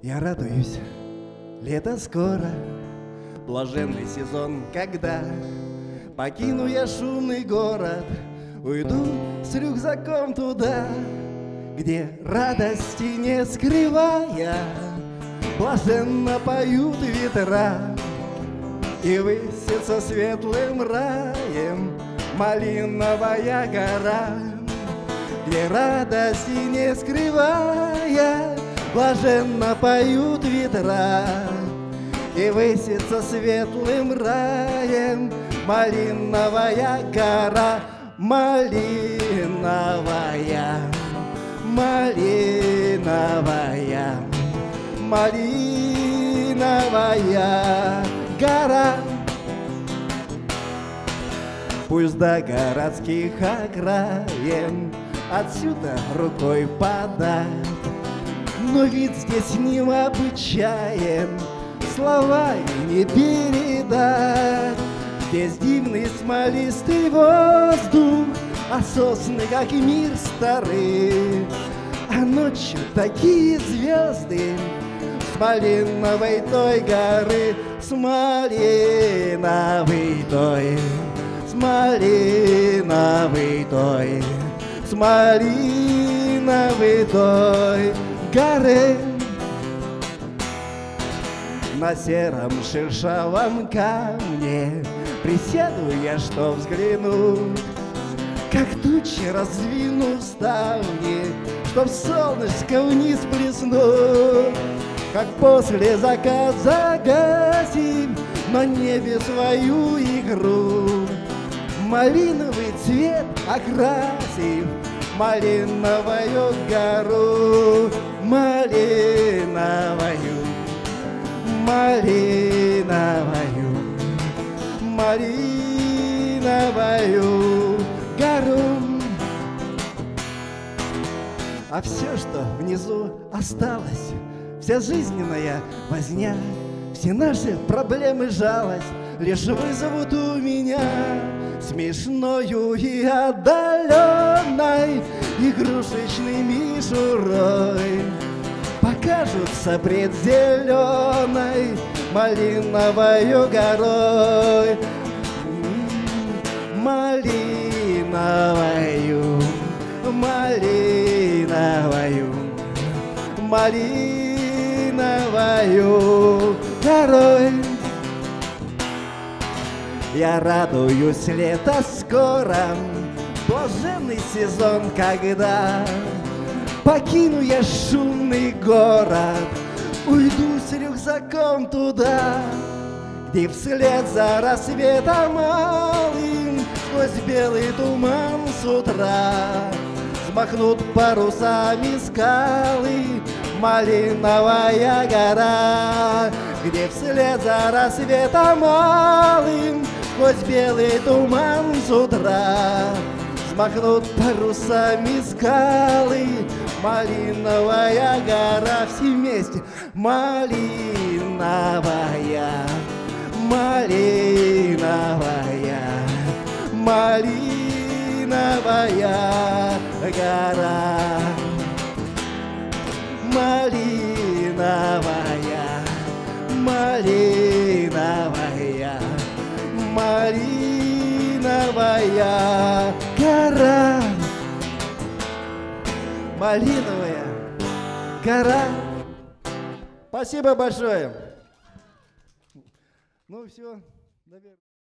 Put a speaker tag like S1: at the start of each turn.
S1: Я радуюсь, лето скоро, блаженный сезон, когда Покину я шумный город, уйду с рюкзаком туда, Где радости не скрывая, блаженно поют ветра, И высится светлым раем малиновая гора, Где радости не скрывая, Блаженно поют ветра И высится светлым раем Малиновая гора Малиновая Малиновая Малиновая гора. Пусть до городских окраин Отсюда рукой подать но вид здесь необычаен, словами не передать. Здесь дивный смолистый воздух, сосны, как и мир старый. А ночью такие звезды с малиновой той горы, с малиновой той, с малиновой той, с малиновой той горы На сером шершавом камне Присяду я, что взглянуть Как тучи раздвину ставни Чтоб солнышко вниз блеснуть Как после заказа гасим На небе свою игру. Малиновый цвет окрасив Малиновую гору малиновую, малиновую, малиновую гору. А все, что внизу осталось, вся жизненная возня, все наши проблемы жалость лишь вызовут у меня смешною и отдаленной игрушечной мишурой покажутся пред зеленой малиновою горой. Малиновою, малиновою, малиновою горой. Я радуюсь лето скоро, блаженный сезон, когда Покину я шумный город, уйду с рюкзаком туда, Где вслед за рассветом малым Сквозь белый туман с утра Смахнут парусами скалы Малиновая гора, Где вслед за рассветом малым Сквозь белый туман с утра Махнут парусами скалы Малиновая гора Все вместе. Малиновая Малиновая Малиновая гора. Малиновая Малиновая Малиновая Малиновая гора Спасибо большое. Ну все, наверное.